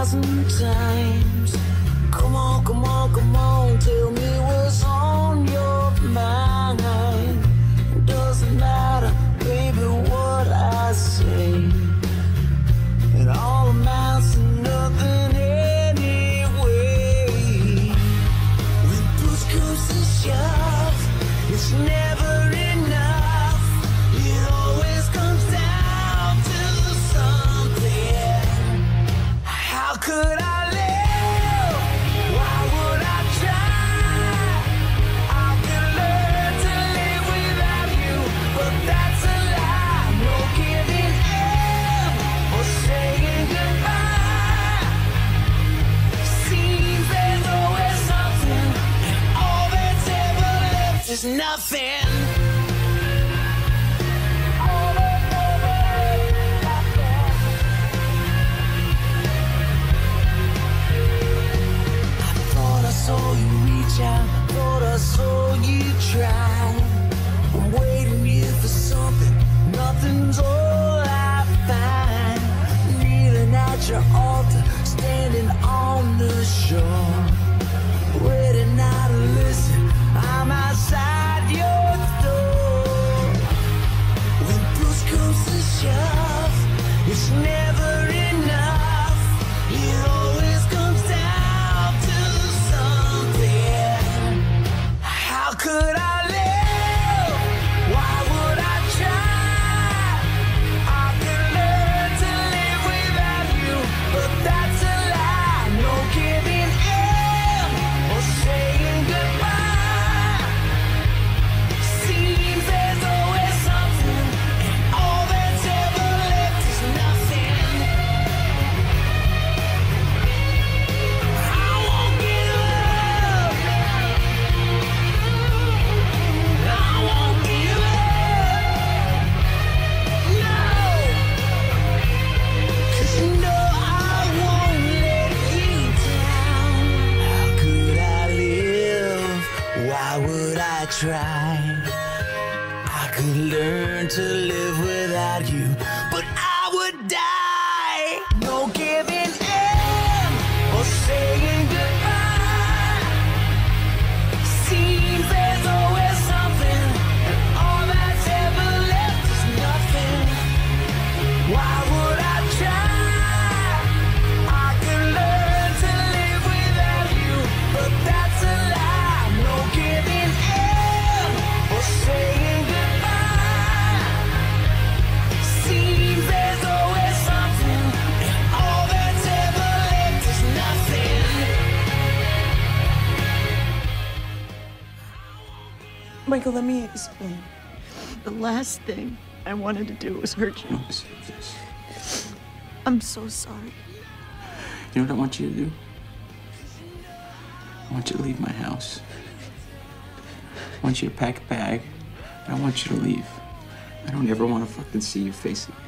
thousand nothing. It's never try. I could learn to live without you, but I would die. No giving in or saying goodbye. Seems there's always something, and all that's ever left is nothing. Why would I try? Michael, let me explain. The last thing I wanted to do was hurt you. Oh, I'm so sorry. You know what I want you to do? I want you to leave my house. I want you to pack a bag, and I want you to leave. I don't ever want to fucking see your face again.